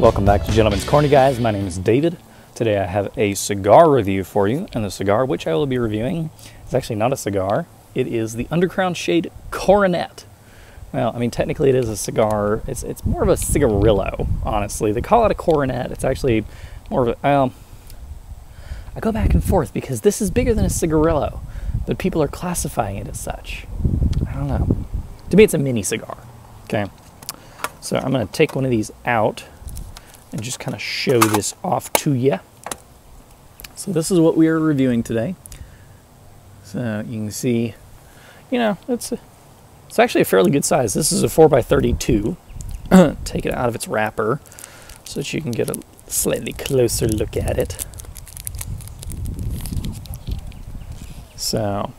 Welcome back to Gentleman's Corner, Guys. My name is David. Today I have a cigar review for you, and the cigar which I will be reviewing is actually not a cigar. It is the Undercrown Shade Coronet. Well, I mean, technically it is a cigar. It's it's more of a cigarillo, honestly. They call it a coronet. It's actually more of a. I go back and forth because this is bigger than a cigarillo, but people are classifying it as such. I don't know. To me, it's a mini cigar. Okay. So I'm going to take one of these out and just kind of show this off to you. So this is what we are reviewing today. So you can see, you know, it's a, it's actually a fairly good size. This is a 4x32. Take it out of its wrapper so that you can get a slightly closer look at it. So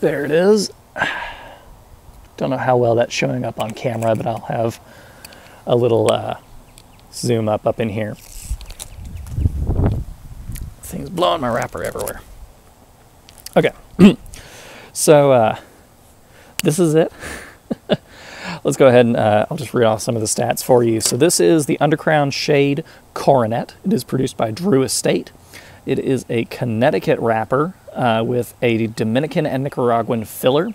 there it is. Don't know how well that's showing up on camera, but I'll have a little uh, zoom up up in here. Thing's blowing my wrapper everywhere. Okay, so uh, this is it. Let's go ahead and uh, I'll just read off some of the stats for you. So this is the Undercrown Shade Coronet. It is produced by Drew Estate. It is a Connecticut wrapper uh, with a Dominican and Nicaraguan filler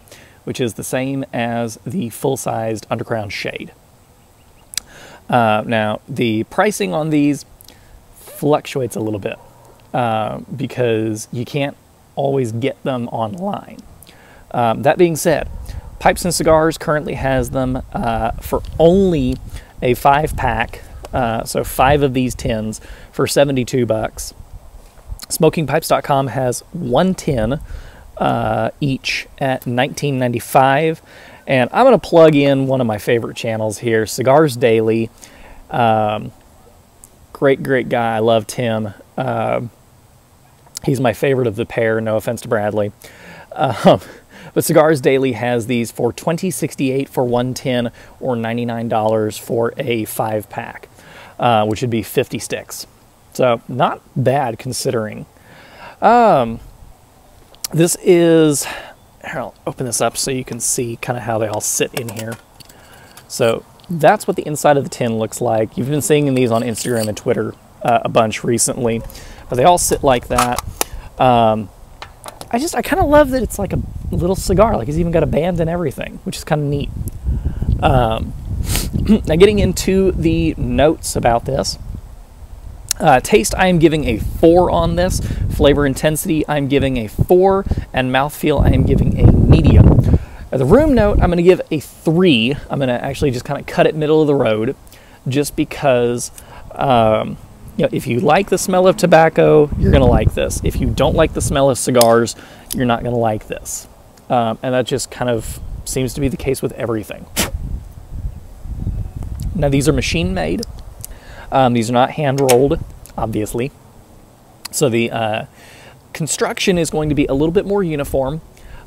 which is the same as the full-sized Undercrown Shade. Uh, now, the pricing on these fluctuates a little bit uh, because you can't always get them online. Um, that being said, Pipes and Cigars currently has them uh, for only a five pack, uh, so five of these tins for 72 bucks. SmokingPipes.com has one tin uh, each at 19.95 and I'm going to plug in one of my favorite channels here, Cigars Daily. Um, great, great guy. I love Tim. Uh, he's my favorite of the pair. No offense to Bradley. Um, but Cigars Daily has these for 2068 for 110 or $99 for a five pack, uh, which would be 50 sticks. So not bad considering. Um, this is, here, I'll open this up so you can see kind of how they all sit in here. So that's what the inside of the tin looks like. You've been seeing these on Instagram and Twitter uh, a bunch recently, but they all sit like that. Um, I just, I kind of love that it's like a little cigar, like it's even got a band and everything, which is kind of neat. Um, now getting into the notes about this, uh, taste, I am giving a 4 on this. Flavor intensity, I'm giving a 4. And mouthfeel, I am giving a medium. The room note, I'm going to give a 3. I'm going to actually just kind of cut it middle of the road just because um, you know, if you like the smell of tobacco, you're going to like this. If you don't like the smell of cigars, you're not going to like this. Um, and that just kind of seems to be the case with everything. Now, these are machine made. Um, these are not hand rolled, obviously. So the uh, construction is going to be a little bit more uniform,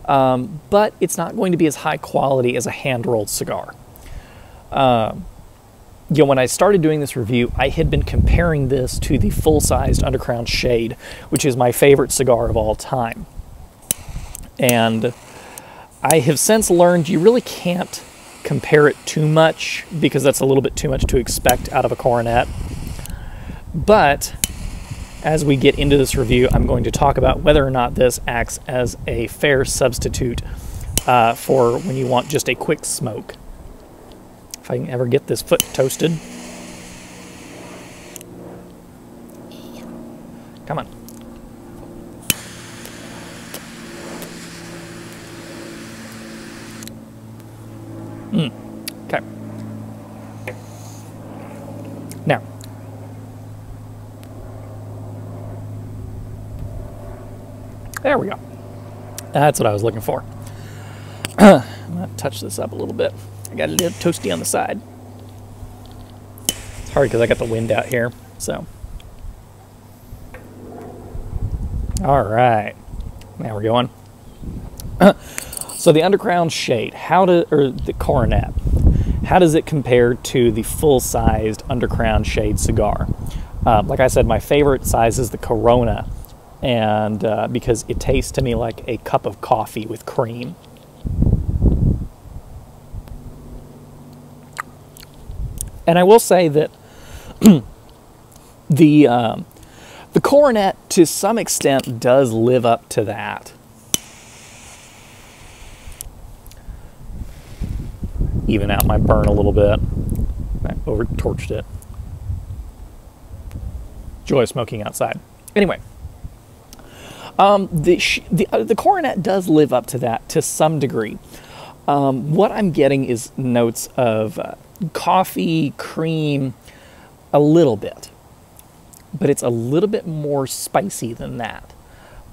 um, but it's not going to be as high quality as a hand rolled cigar. Um, you know, when I started doing this review, I had been comparing this to the full sized Undercrown Shade, which is my favorite cigar of all time. And I have since learned you really can't compare it too much because that's a little bit too much to expect out of a coronet. But as we get into this review, I'm going to talk about whether or not this acts as a fair substitute uh, for when you want just a quick smoke. If I can ever get this foot toasted. Come on. Mm. Okay. Now, there we go. That's what I was looking for. I'm going to touch this up a little bit. I got a little toasty on the side. It's hard because I got the wind out here, so. All right. Now we're going. So the Undercrown Shade, how do or the Coronet, how does it compare to the full-sized Undercrown Shade cigar? Uh, like I said, my favorite size is the Corona, and uh, because it tastes to me like a cup of coffee with cream. And I will say that the um, the coronet, to some extent, does live up to that. Even out my burn a little bit. I over torched it. Joy of smoking outside. Anyway, um, the the uh, the coronet does live up to that to some degree. Um, what I'm getting is notes of uh, coffee, cream, a little bit, but it's a little bit more spicy than that.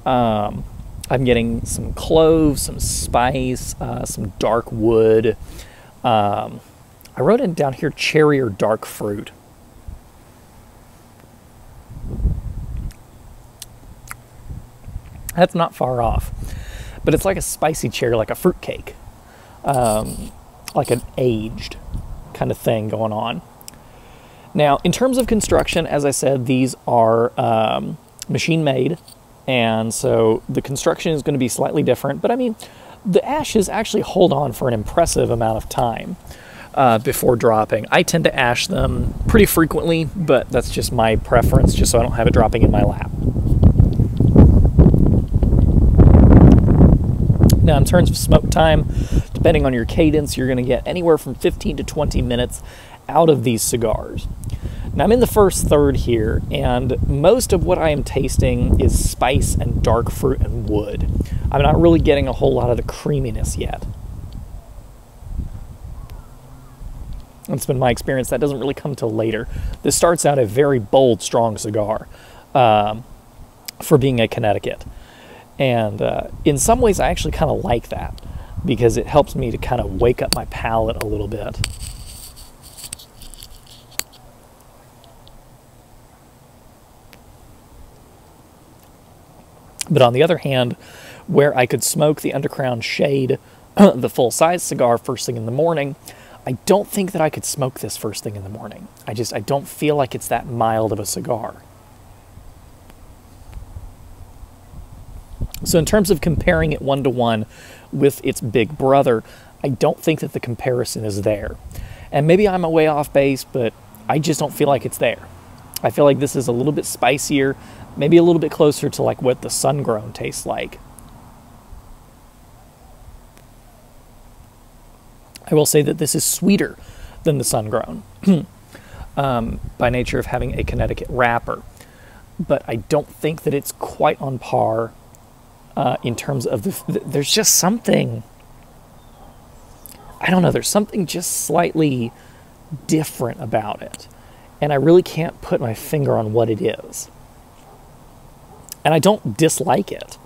Um, I'm getting some cloves, some spice, uh, some dark wood. Um, I wrote it down here cherry or dark fruit. That's not far off, but it's like a spicy cherry, like a fruit cake, um, like an aged kind of thing going on. Now, in terms of construction, as I said, these are um, machine made, and so the construction is going to be slightly different. But I mean, the ashes actually hold on for an impressive amount of time uh, before dropping. I tend to ash them pretty frequently, but that's just my preference, just so I don't have it dropping in my lap. Now, in terms of smoke time, depending on your cadence, you're going to get anywhere from 15 to 20 minutes out of these cigars. Now, I'm in the first third here, and most of what I am tasting is spice and dark fruit and wood. I'm not really getting a whole lot of the creaminess yet. That's been my experience that doesn't really come till later. This starts out a very bold, strong cigar um, for being a Connecticut. And uh, in some ways, I actually kind of like that because it helps me to kind of wake up my palate a little bit. But on the other hand, where I could smoke the Undercrown Shade, the full size cigar first thing in the morning, I don't think that I could smoke this first thing in the morning. I just I don't feel like it's that mild of a cigar. So, in terms of comparing it one to one with its big brother, I don't think that the comparison is there. And maybe I'm a way off base, but I just don't feel like it's there. I feel like this is a little bit spicier, maybe a little bit closer to like what the sun grown tastes like. I will say that this is sweeter than the sun grown um, by nature of having a Connecticut wrapper. But I don't think that it's quite on par uh, in terms of the, there's just something I don't know, there's something just slightly different about it. And I really can't put my finger on what it is. And I don't dislike it.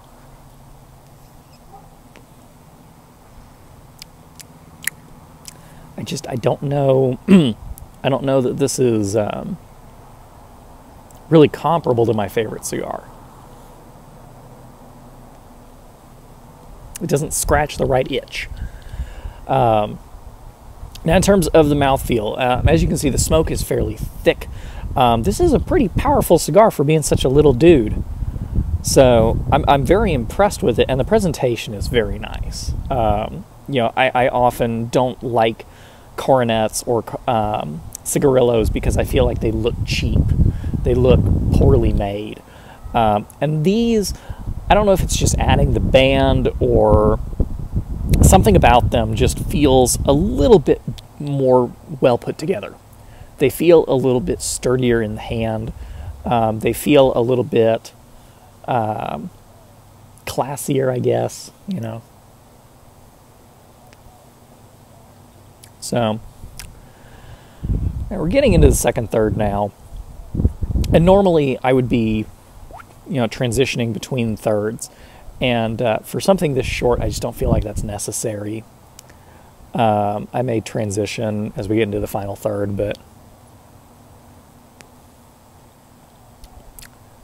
I just I don't know I don't know that this is um, really comparable to my favorite cigar. It doesn't scratch the right itch. Um, now, in terms of the mouthfeel, uh, as you can see, the smoke is fairly thick. Um, this is a pretty powerful cigar for being such a little dude. So I'm, I'm very impressed with it, and the presentation is very nice. Um, you know, I, I, often don't like coronets or um, cigarillos because I feel like they look cheap. They look poorly made. Um, and these I don't know if it's just adding the band or something about them just feels a little bit more well put together. They feel a little bit sturdier in the hand. Um, they feel a little bit um, classier, I guess, you know. So, we're getting into the second third now. And normally I would be you know transitioning between thirds. And uh, for something this short, I just don't feel like that's necessary. Um, I may transition as we get into the final third, but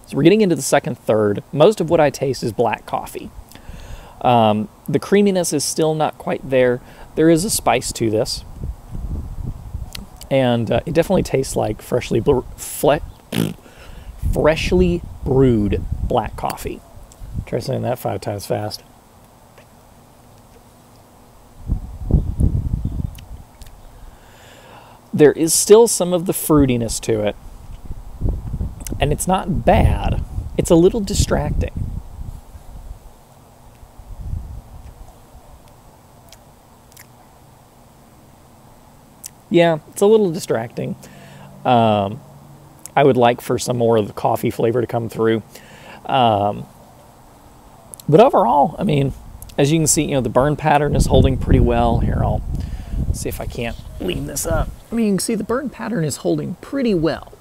so we're getting into the second third. Most of what I taste is black coffee. Um, the creaminess is still not quite there. There is a spice to this, and uh, it definitely tastes like freshly fle- freshly brewed black coffee. Try saying that five times fast. there is still some of the fruitiness to it, and it's not bad. It's a little distracting. Yeah, it's a little distracting. Um, I would like for some more of the coffee flavor to come through. Um, but overall, I mean, as you can see, you know, the burn pattern is holding pretty well. Here, I'll see if I can't lean this up. I mean, you can see the burn pattern is holding pretty well.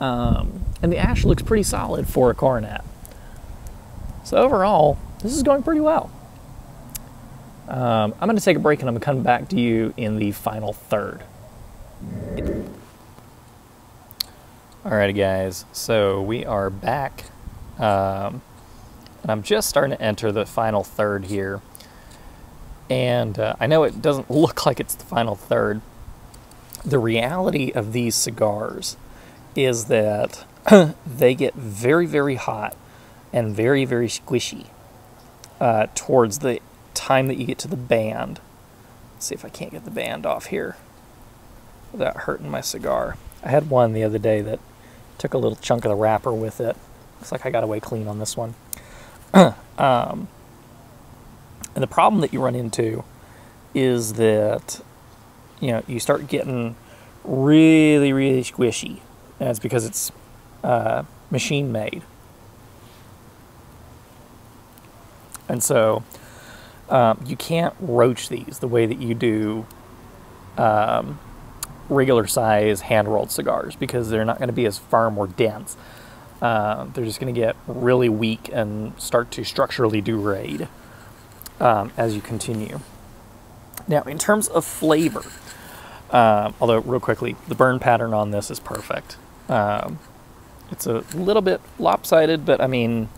Um, and the ash looks pretty solid for a coronet. So overall, this is going pretty well. Um, I'm going to take a break and I'm going to come back to you in the final third. Alrighty, guys. So we are back, um, and I'm just starting to enter the final third here. And uh, I know it doesn't look like it's the final third. The reality of these cigars is that they get very, very hot and very, very squishy uh, towards the time that you get to the band. Let's see if I can't get the band off here without hurting my cigar. I had one the other day that took a little chunk of the wrapper with it. Looks like I got away clean on this one. um, and the problem that you run into is that you know you start getting really, really squishy, and it's because it's uh, machine made. And so um, you can't roach these the way that you do um, regular size hand rolled cigars because they're not going to be as firm or dense. Uh, they're just going to get really weak and start to structurally degrade um, as you continue. Now, in terms of flavor, um, although real quickly, the burn pattern on this is perfect. Um, it's a little bit lopsided, but I mean,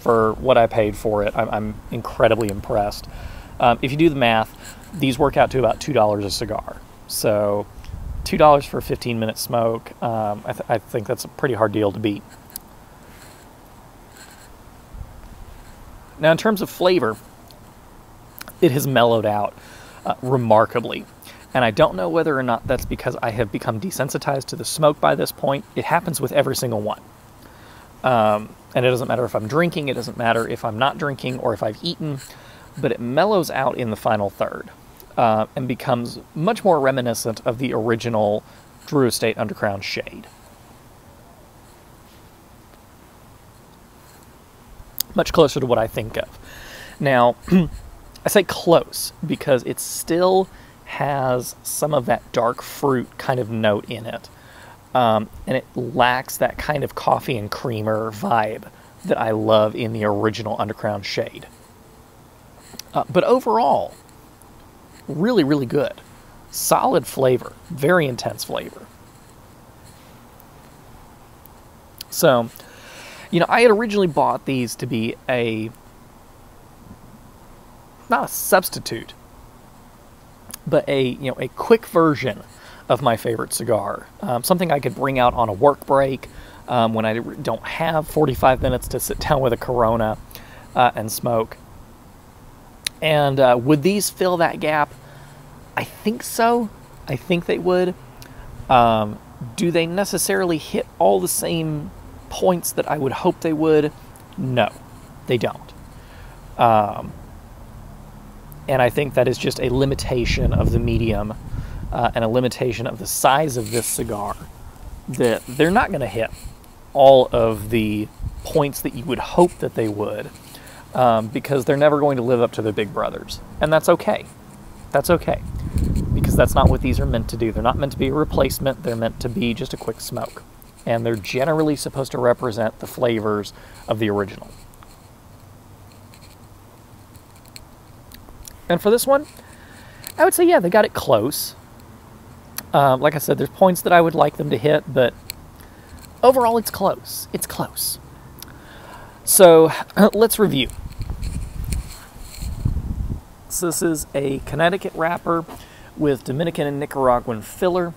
for what I paid for it, I'm, I'm incredibly impressed. Um, if you do the math, these work out to about two dollars a cigar. So, two dollars for a 15 minute smoke. Um, I, th- I think that's a pretty hard deal to beat. Now, in terms of flavor, it has mellowed out uh, remarkably. And I don't know whether or not that's because I have become desensitized to the smoke by this point. It happens with every single one. Um, and it doesn't matter if I'm drinking, it doesn't matter if I'm not drinking or if I've eaten, but it mellows out in the final third uh, and becomes much more reminiscent of the original Drew Estate Undercrown shade. Much closer to what I think of. Now, I say close because it still has some of that dark fruit kind of note in it. Um, and it lacks that kind of coffee and creamer vibe that I love in the original Undercrown shade. Uh, but overall, really, really good. Solid flavor, very intense flavor. So, you know, I had originally bought these to be a not a substitute, but a you know a quick version of my favorite cigar. Um, something I could bring out on a work break um, when I don't have 45 minutes to sit down with a Corona uh, and smoke. And uh, would these fill that gap? I think so. I think they would. Um, do they necessarily hit all the same points that I would hope they would? No, they don't. Um, and I think that is just a limitation of the medium uh, and a limitation of the size of this cigar that they're not going to hit all of the points that you would hope that they would um, because they're never going to live up to their big brothers. And that's okay. That's okay because that's not what these are meant to do. They're not meant to be a replacement, they're meant to be just a quick smoke. And they're generally supposed to represent the flavors of the original. And for this one, I would say, yeah, they got it close. Um, like I said, there's points that I would like them to hit, but overall, it's close. It's close. So let's review. So this is a Connecticut wrapper with Dominican and Nicaraguan filler.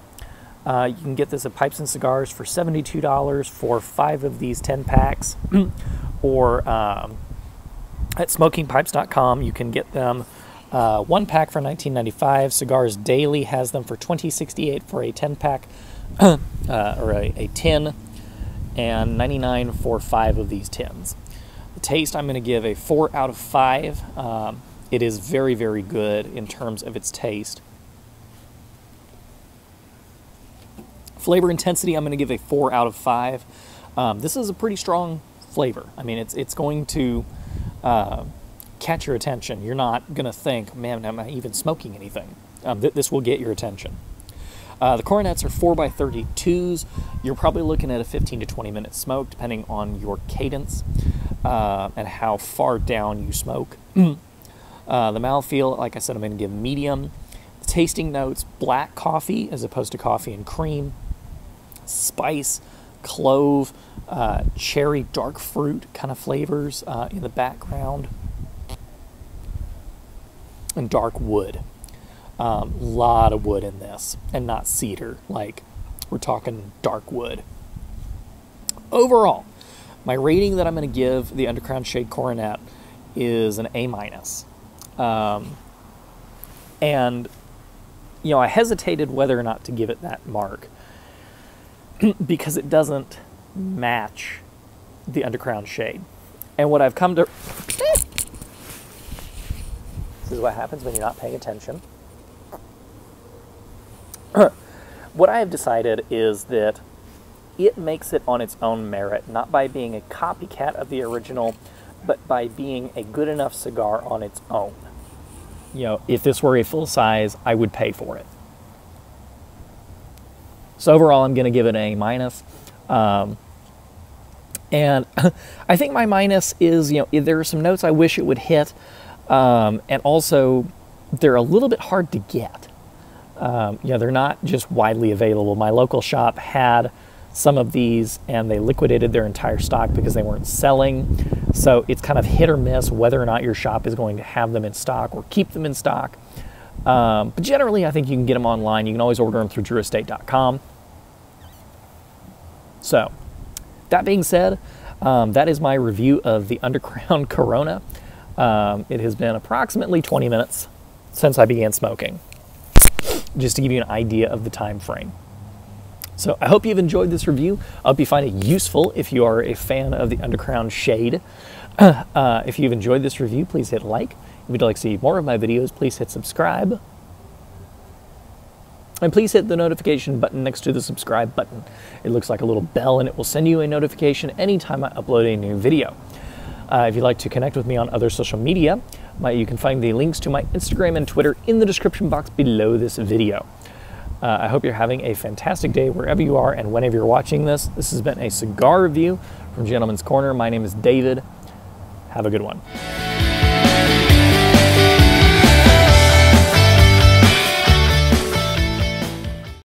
Uh, you can get this at Pipes and Cigars for $72 for five of these 10 packs, or um, at smokingpipes.com you can get them Uh, one pack for 19.95. Cigars Daily has them for 20.68 for a 10 pack uh, or a, a tin, and 99 for five of these tins. The taste I'm going to give a four out of five. Um, it is very very good in terms of its taste. Flavor intensity I'm going to give a four out of five. Um, this is a pretty strong flavor. I mean, it's it's going to uh, catch your attention. You're not going to think, man, am I even smoking anything? Um, th- this will get your attention. Uh, the coronets are 4x32s. You're probably looking at a 15 to 20 minute smoke, depending on your cadence uh, and how far down you smoke. uh, the mouthfeel, like I said, I'm going to give medium. The tasting notes, black coffee as opposed to coffee and cream, spice, clove, uh, cherry, dark fruit kind of flavors uh, in the background and dark wood. A um, lot of wood in this, and not cedar. Like we're talking dark wood. Overall, my rating that I'm going to give the Undercrown Shade Coronet is an A minus. Um, and you know, I hesitated whether or not to give it that mark because it doesn't match the Undercrown Shade. And what I've come to this is what happens when you're not paying attention. what I have decided is that it makes it on its own merit, not by being a copycat of the original, but by being a good enough cigar on its own. You know, if this were a full size, I would pay for it. So overall, I'm going to give it a minus. Um, and I think my minus is, you know, there are some notes I wish it would hit. Um, and also, they're a little bit hard to get. Um, you know, they're not just widely available. My local shop had some of these and they liquidated their entire stock because they weren't selling. So it's kind of hit or miss whether or not your shop is going to have them in stock or keep them in stock. Um, but generally, I think you can get them online. You can always order them through drewestate.com. So, that being said, um, that is my review of the Undercrown Corona. Um, it has been approximately 20 minutes since I began smoking, just to give you an idea of the time frame. So I hope you've enjoyed this review. I hope you find it useful if you are a fan of the Undercrown Shade. Uh, if you've enjoyed this review, please hit like. If you'd like to see more of my videos, please hit subscribe. And please hit the notification button next to the subscribe button. It looks like a little bell and it will send you a notification anytime I upload a new video. Uh, if you'd like to connect with me on other social media, my, you can find the links to my Instagram and Twitter in the description box below this video. Uh, I hope you're having a fantastic day wherever you are and whenever you're watching this. This has been a cigar review from Gentleman's Corner. My name is David. Have a good one.